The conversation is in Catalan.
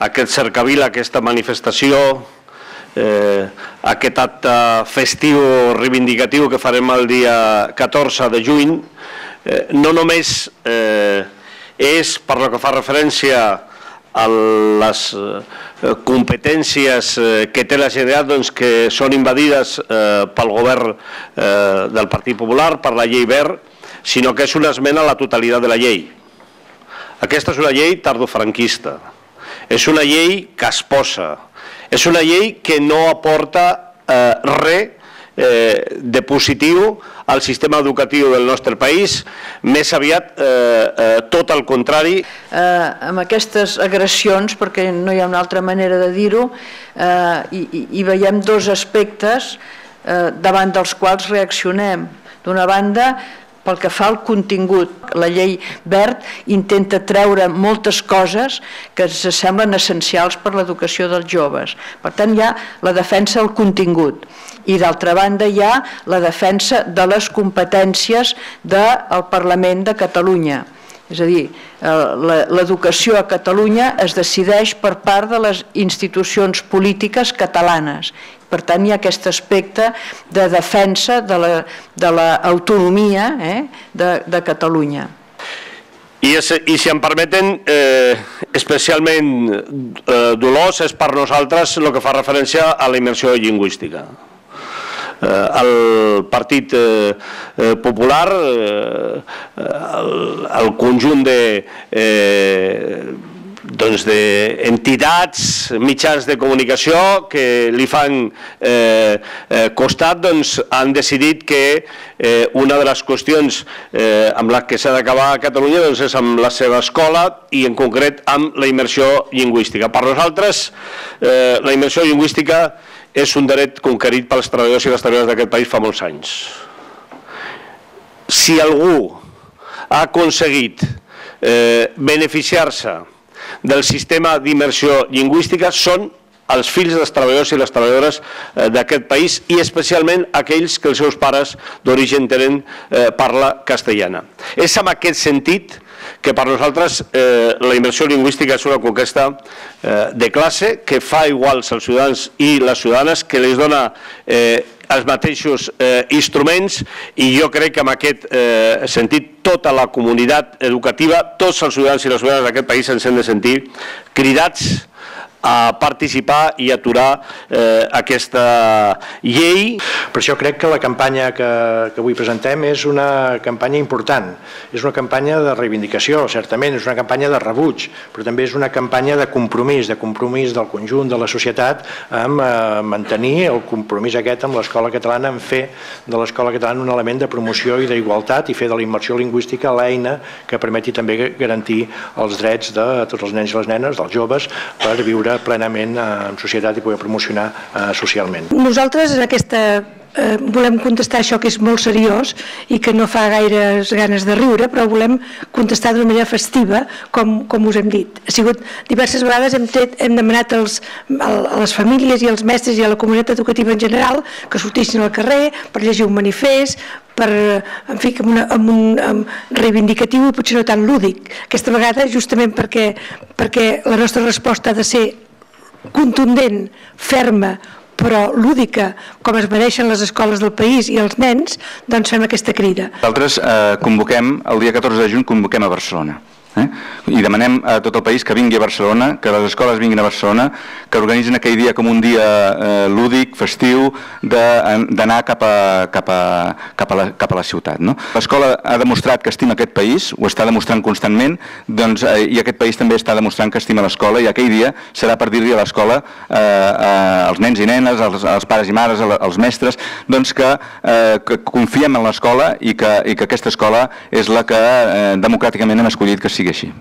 aquest cercavila, aquesta manifestació, eh, aquest acte festiu reivindicatiu que farem el dia 14 de juny, eh, no només eh, és per lo que fa referència a les eh, competències eh, que té la Generalitat doncs, que són invadides eh, pel govern eh, del Partit Popular, per la llei verd, sinó que és una esmena a la totalitat de la llei. Aquesta és una llei tardofranquista, és una llei casposa, és una llei que no aporta eh, res eh, de positiu al sistema educatiu del nostre país, més aviat eh, eh, tot el contrari. Eh, amb aquestes agressions, perquè no hi ha una altra manera de dir-ho, eh, i, i veiem dos aspectes eh, davant dels quals reaccionem. D'una banda, pel que fa al contingut. La llei verd intenta treure moltes coses que ens semblen essencials per l'educació dels joves. Per tant, hi ha la defensa del contingut i d'altra banda hi ha la defensa de les competències del Parlament de Catalunya. És a dir, eh, l'educació a Catalunya es decideix per part de les institucions polítiques catalanes per tant, hi ha aquest aspecte de defensa de l'autonomia la, de eh, de, de Catalunya. I, I si em permeten, eh, especialment eh, dolós és per nosaltres el que fa referència a la immersió lingüística. Eh, el Partit eh, eh Popular, el, el conjunt de doncs, d'entitats, mitjans de comunicació que li fan eh, costat doncs, han decidit que eh, una de les qüestions eh, amb les que s'ha d'acabar a Catalunya doncs, és amb la seva escola i en concret amb la immersió lingüística. Per nosaltres eh, la immersió lingüística és un dret conquerit pels treballadors i les treballadores d'aquest país fa molts anys. Si algú ha aconseguit eh, beneficiar-se del sistema d'immersió lingüística són els fills dels treballadors i les treballadores eh, d'aquest país i especialment aquells que els seus pares d'origen tenen eh, parla castellana. És en aquest sentit que per nosaltres eh, la immersió lingüística és una conquesta eh, de classe que fa iguals als ciutadans i les ciutadanes, que les dona eh, els mateixos eh, instruments i jo crec que en aquest eh, sentit tota la comunitat educativa, tots els ciutadans i les ciutadanes d'aquest país ens hem de sentir cridats a participar i aturar eh, aquesta llei. Per això crec que la campanya que, que avui presentem és una campanya important, és una campanya de reivindicació, certament, és una campanya de rebuig, però també és una campanya de compromís, de compromís del conjunt de la societat amb eh, mantenir el compromís aquest amb l'escola catalana, en fer de l'escola catalana un element de promoció i d'igualtat i fer de la immersió lingüística l'eina que permeti també garantir els drets de tots els nens i les nenes, dels joves, per viure viure plenament eh, en societat i poder promocionar eh, socialment. Nosaltres en aquesta eh, volem contestar això que és molt seriós i que no fa gaires ganes de riure, però volem contestar d'una manera festiva, com, com us hem dit. Ha sigut diverses vegades hem, tret, hem demanat als, a les famílies i als mestres i a la comunitat educativa en general que sortissin al carrer per llegir un manifest, per, en fi, amb, una, amb un amb reivindicatiu i potser no tan lúdic. Aquesta vegada, justament perquè, perquè la nostra resposta ha de ser contundent, ferma, però lúdica, com es mereixen les escoles del país i els nens, doncs fem aquesta crida. Nosaltres eh, convoquem, el dia 14 de juny convoquem a Barcelona. Eh? I demanem a tot el país que vingui a Barcelona, que les escoles vinguin a Barcelona, que organitzin aquell dia com un dia eh, lúdic, festiu, d'anar cap, a, cap, a, cap, a cap a la ciutat. No? L'escola ha demostrat que estima aquest país, ho està demostrant constantment, doncs, eh, i aquest país també està demostrant que estima l'escola, i aquell dia serà per dir-li a l'escola, eh, eh, als nens i nenes, als, als pares i mares, als mestres, doncs que, eh, que confiem en l'escola i, que, i que aquesta escola és la que eh, democràticament hem escollit que sigui així.